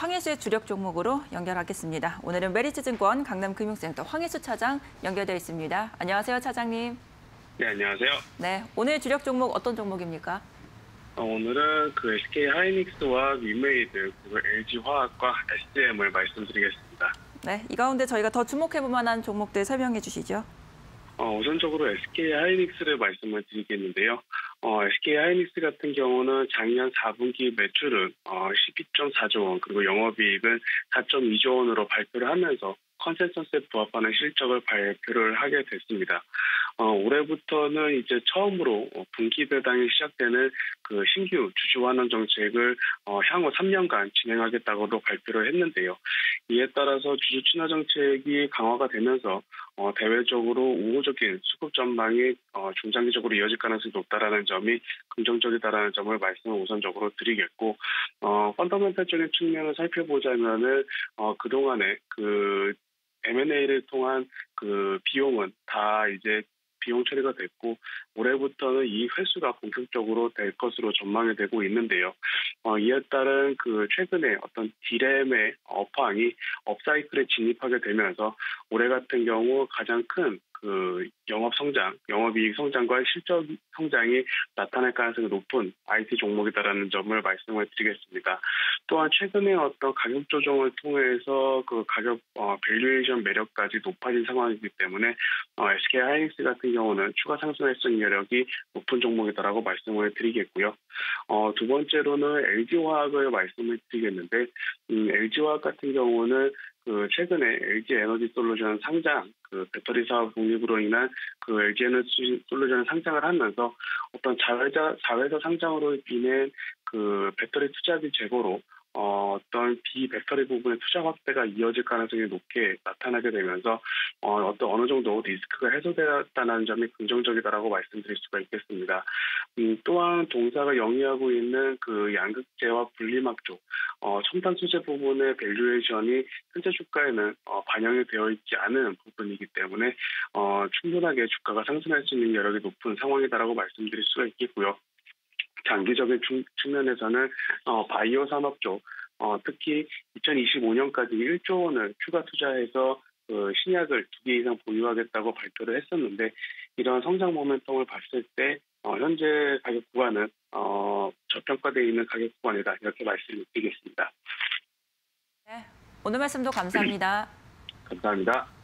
황해수의 주력 종목으로 연결하겠습니다. 오늘은 메리츠증권 강남금융센터 황해수 차장 연결되어 있습니다. 안녕하세요, 차장님. 네, 안녕하세요. 네, 오늘 주력 종목 어떤 종목입니까? 어, 오늘은 그 SK 하이닉스와 위메이드, 그리고 LG 화학과 SM을 말씀드리겠습니다. 네, 이 가운데 저희가 더 주목해 볼 만한 종목들 설명해 주시죠. 어, 우선적으로 SK 하이닉스를 말씀을 드리겠는데요. 어, SK 하이닉스 같은 경우는 작년 4분기 매출은 어, 12.4조 원, 그리고 영업이익은 4.2조 원으로 발표를 하면서 컨센서스에 부합하는 실적을 발표를 하게 됐습니다. 어, 올해부터는 이제 처음으로 어, 분기 배당이 시작되는 그 신규 주주 환원 정책을 어, 향후 3년간 진행하겠다고도 발표를 했는데요. 이에 따라서 주주 친화 정책이 강화가 되면서 어, 대외적으로 우호적인 수급 전망이 어, 중장기적으로 이어질 가능성이 높다라는 점이 긍정적이다라는 점을 말씀을 우선적으로 드리겠고 어, 펀더멘탈적인 측면을 살펴보자면은 어, 그동안에 그 M&A를 통한 그 비용은 다 이제 비용 처리가 됐고 올해부터는 이 회수가 본격적으로 될 것으로 전망이 되고 있는데요. 어, 이에 따른 그 최근에 어떤 디램의 업황이 업사이클에 진입하게 되면서 올해 같은 경우 가장 큰 그 영업 성장, 영업이익 성장과 실적 성장이 나타날 가능성이 높은 IT 종목이다라는 점을 말씀을 드리겠습니다. 또한 최근에 어떤 가격 조정을 통해서 그 가격 어, valuation 매력까지 높아진 상황이기 때문에 어, SK 하이닉스 같은 경우는 추가 상승할 수 있는 여력이 높은 종목이다라고 말씀을 드리겠고요. 어, 두 번째로는 LG 화학을 말씀을 드리겠는데 음, LG 화학 같은 경우는 그 최근에 LG 에너지 솔루션 상장 그 배터리 사업 독립으로 인한 그 LG 에너지 솔루션 상장을 하면서 어떤 자회사 자회사 상장으로 인해 그 배터리 투자비 제고로 어, 어떤 비배터리 부분의 투자 확대가 이어질 가능성이 높게 나타나게 되면서 어, 어떤 어느 정도 리스크가 해소되었다는 점이 긍정적이다라고 말씀드릴 수가 있겠습니다. 음, 또한 동사가 영위하고 있는 그 양극재와 분리막 쪽 어, 첨단 소재 부분의 valuation이 현재 주가에는 어, 반영이 되어 있지 않은 부분이기 때문에 어, 충분하게 주가가 상승할 수 있는 여력이 높은 상황이다라고 말씀드릴 수가 있겠고요. 장기적인 측면에서는 어, 바이오 산업 쪽 어, 특히 2025년까지 1조 원을 추가 투자해서 그 신약을 두 개 이상 보유하겠다고 발표를 했었는데 이런 성장 모멘텀을 봤을 때 어, 현재 가격 구간은 어, 저평가되어 있는 가격 구간이다 이렇게 말씀을 드리겠습니다. 네, 오늘 말씀도 감사합니다. 감사합니다.